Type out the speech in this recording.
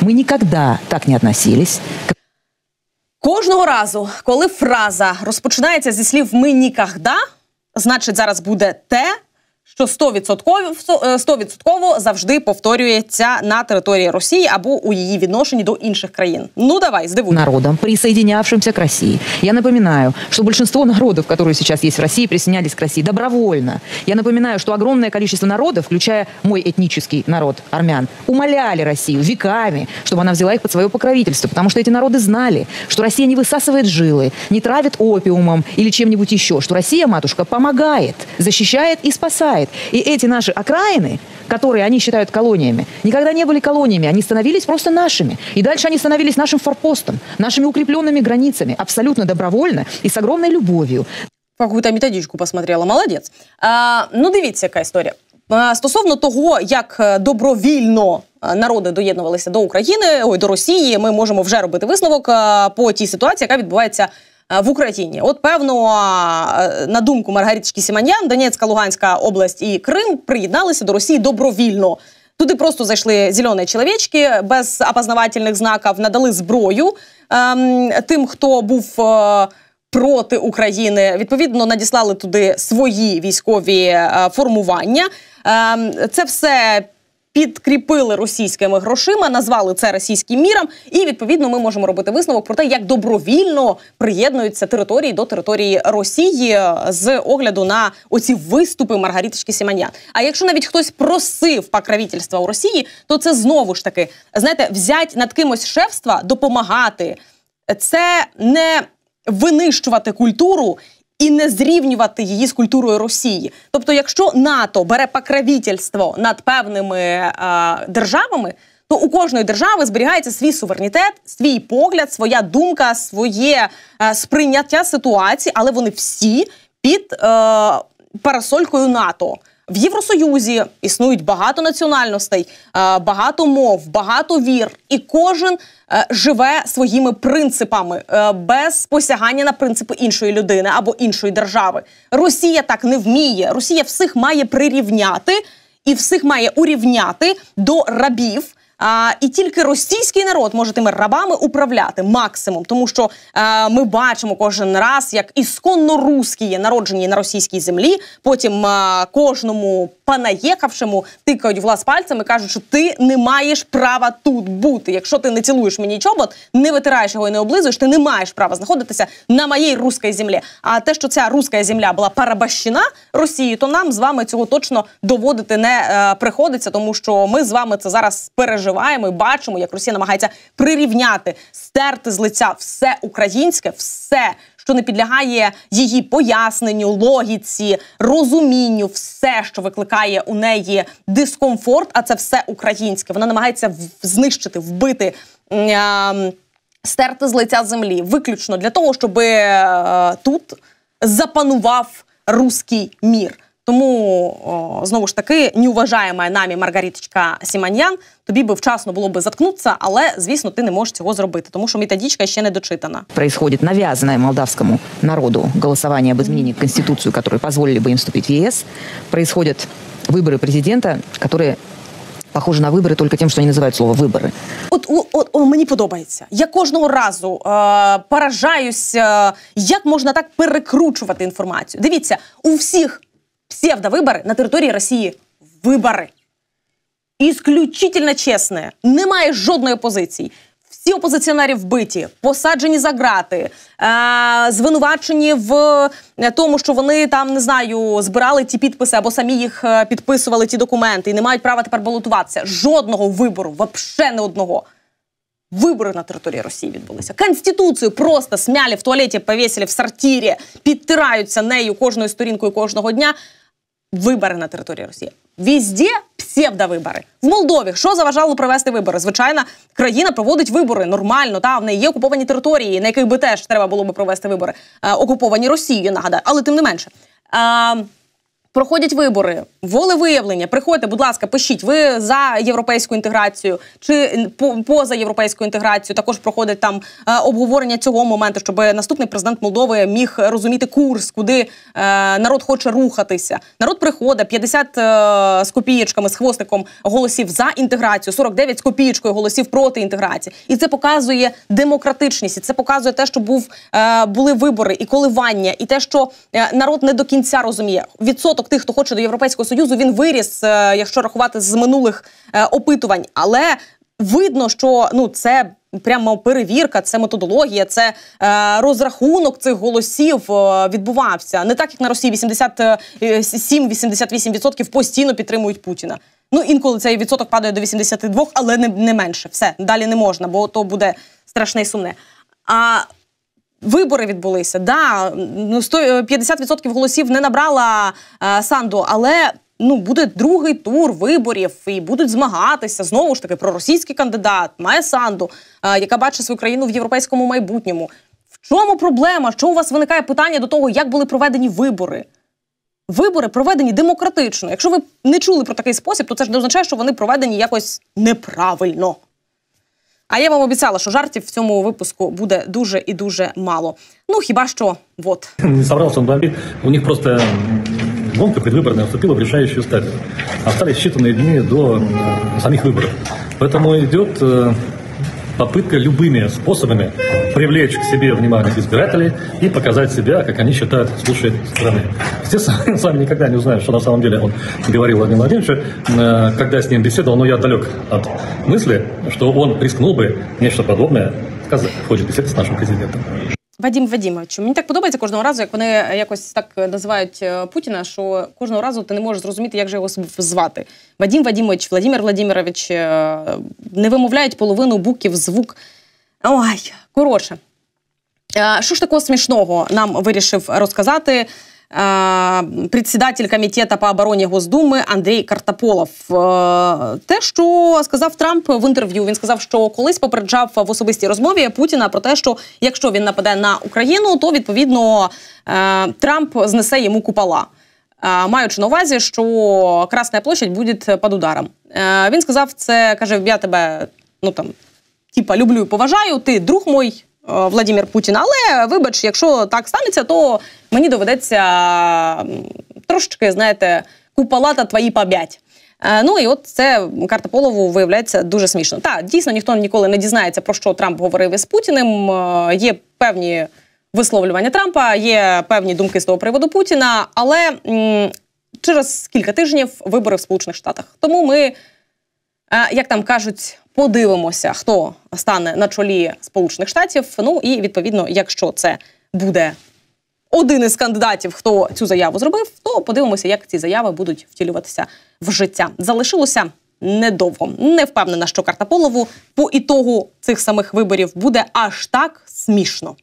Мы никогда так не относились Кожного разу, коли фраза розпочинається зі слів ми нікогда, значить зараз буде те, що 100%, е, 100% завжди повторюється на території Росії або у її відношенні до інших країн. Ну давай, здивуй. народам, присоединявшимся к России. Я напоминаю, что большинство народов, которые сейчас есть в России, присоединялись к России добровольно. Я напоминаю, что огромное количество народов, включая мой этнический народ, армян, умоляли Россию веками, чтобы она взяла их под свое покровительство, потому что эти народы знали, что Россия не высасывает жилы, не травит опиумом или чем-нибудь еще, что Россия, матушка, помогает, защищает и спасает. И эти наши окраины, которые они считают колониями, никогда не были колониями, они становились просто нашими. И дальше они становились нашим форпостом, нашими укрепленными границами, абсолютно добровольно и с огромной любовью. Какую-то методичку посмотрела, молодець. А, ну, дивіться, яка історія. А, стосовно того, як е, добровільно е, народи доєднувалися до України, ой, до Росії, ми можемо вже робити висновок е, по тій ситуації, яка відбувається е, в Україні. От, певно, е, на думку Маргариточки Сіманян, Донецька, Луганська область і Крим приєдналися до Росії добровільно. Туди просто зайшли зелені чоловічки без опознавательних знаків, надали зброю ем, тим, хто був. е, проти України. Відповідно, надіслали туди свої військові е, формування. Ем, Це все. Підкріпили російськими грошима, назвали це російським міром, і відповідно ми можемо робити висновок про те, як добровільно приєднуються території до території Росії е, з огляду на оці виступи Маргариточки Сіманян. А якщо навіть хтось просив покровительства у Росії, то це знову ж таки знаєте, взять над кимось шефства, допомагати. Це не винищувати культуру і не зрівнювати її з культурою Росії. Тобто, якщо НАТО бере покровительство над певними е, державами. То у кожної держави зберігається свій суверенітет, свій погляд, своя думка, своє е, сприйняття ситуації, але вони всі під е, парасолькою НАТО. В Євросоюзі існують багато національностей, е, багато мов, багато вір, і кожен е, живе своїми принципами е, без посягання на принципи іншої людини або іншої держави. Росія так не вміє. Росія всіх має прирівняти і всіх має урівняти до рабів. А, і тільки російський народ може тими рабами управляти максимум, тому що а, ми бачимо кожен раз, як ісконно русські є народжені на російській землі. Потім а, кожному понаїхавшому тикають в глаз пальцем і кажуть, що ти не маєш права тут бути. Якщо ти не цілуєш мені чобот, не витираєш його і не облизуєш, ти не маєш права знаходитися на моїй руській землі. А те, що ця руська земля була парабащена Росією, то нам з вами цього точно доводити не е, приходиться, тому що ми з вами це зараз переживаємо і бачимо, як Росія намагається прирівняти, стерти з лиця все українське, все. Що не підлягає її поясненню, логіці, розумінню, все, що викликає у неї дискомфорт, а це все українське. Вона намагається знищити, вбити, стерти з лиця землі, виключно для того, щоб е, тут запанував руський мір. Тому о, знову ж таки, неуважаєма нами Маргариточка Сіманьян, тобі би вчасно було би заткнутися, але звісно, ти не можеш цього зробити, тому що методичка ще не дочитана. происходит навязанное молдавскому народу голосование об изменении в Конституцию, которые позволили бы им вступить в ЕС. Происходят выборы президента, которые похожи на выборы только тем, что они называют слово «выборы». От, от, от, о, мені подобається. Я кожного разу е, поражаюсь, е, як можна так перекручувати інформацію. Дивіться, у всіх псевдовибори на території Росії вибори. Ісключительно чесне. Немає жодної опозиції. Всі опозиціонери вбиті, посаджені за грати, е, звинувачені в е, тому, що вони там не знаю, збирали ті підписи або самі їх е, підписували ті документи і не мають права тепер балотуватися. Жодного вибору, взагалі не одного. Вибори на території Росії відбулися. Конституцію просто смяли в туалеті, повісили в сортирі, підтираються нею кожною сторінкою кожного дня. Вибори на території Росії. Візде псевдовибори. В Молдові що заважало провести вибори? Звичайно, країна проводить вибори нормально. Та в неї є окуповані території, на яких би теж треба було би провести вибори. Е, окуповані Росією, нагадаю, але тим не менше. Е, Проходять вибори, волевиявлення. Приходьте, будь ласка, пишіть. Ви за європейську інтеграцію чи поза європейську інтеграцію. Також проходить там е, обговорення цього моменту, щоб наступний президент Молдови міг розуміти курс, куди е, народ хоче рухатися. Народ приходить 50 е, з копієчками з хвостиком голосів за інтеграцію, 49 з копієчкою голосів проти інтеграції, і це показує демократичність. і Це показує те, що був були вибори і коливання, і те, що народ не до кінця розуміє відсоток відсоток тих, хто хоче до європейського союзу, він виріс, е, якщо рахувати з минулих е, опитувань. Але видно, що ну це. Прямо перевірка, це методологія, це е, розрахунок цих голосів е, відбувався. Не так як на Росії 87-88% постійно підтримують Путіна. Ну інколи цей відсоток падає до 82, але не не менше. Все далі не можна, бо то буде страшне і сумне. А Вибори відбулися. Да, ну 50% голосів не набрала е, Санду, але ну буде другий тур виборів і будуть змагатися знову ж таки проросійський кандидат має Санду, е, яка бачить свою країну в європейському майбутньому. В чому проблема? Що у вас виникає питання до того, як були проведені вибори? Вибори проведені демократично. Якщо ви не чули про такий спосіб, то це ж не означає, що вони проведені якось неправильно. А я вам обіцяла, що жартів в цьому випуску буде дуже і дуже мало. Ну хіба що вот. Не собрался он бомбить. У них просто гонка предвыборная вступила в решающую стадию. Остались считанные дни до самих выборов. Поэтому идет э, попытка любыми способами привлечь к себе внимание избирателей и показать себя, как они считают, слушать страны. Естественно, сами никогда не узнают, что на самом деле он говорил Владимир Владимировичу, э, когда с ним беседовал, но я далек от мысли, что он рискнул бы нечто подобное сказать в ходе беседы с нашим президентом. Вадим Вадімовичу, мені так подобається кожного разу, як вони якось так називають е, Путіна, що кожного разу ти не можеш зрозуміти, як же його звати. Вадим Вадімович, Владимир Владимирович е, не вимовляють половину буків, звук. Ой, коротше. Е, що ж такого смішного нам вирішив розказати? Председатель комітету по обороні Госдуми Андрій Картаполов. Те, що сказав Трамп в інтерв'ю, він сказав, що колись попереджав в особистій розмові Путіна про те, що якщо він нападе на Україну, то відповідно Трамп знесе йому купола. Маючи на увазі, що Красна площадь буде під ударом. Він сказав це, каже: я тебе ну там, типа люблю і поважаю, ти друг мой. Е, Владимир Путін. Але вибач, якщо так станеться, то мені доведеться трошечки, знаєте, куполата твої побять. Е, ну і от це карта полову виявляється дуже смішно. Так, дійсно ніхто ніколи не дізнається, про що Трамп говорив із Путіним. Е, є певні висловлювання Трампа, є певні думки з того приводу Путіна, але через кілька тижнів вибори в Сполучених Штатах. Тому ми, як там кажуть, подивимося, хто стане на чолі Сполучених Штатів. Ну і відповідно, якщо це буде один із кандидатів, хто цю заяву зробив, то подивимося, як ці заяви будуть втілюватися в життя. Залишилося недовго. Не впевнена, що карта полову по ітогу цих самих виборів буде аж так смішно.